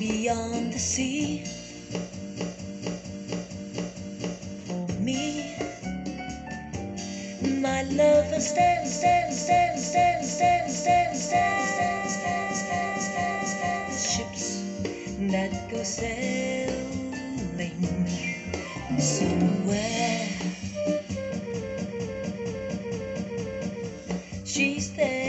beyond the sea. For me, my love stands, stands, stands, stands, stands, stands, stands, stands, stands, stands, stands, stands, ships that go sailing somewhere. She's there.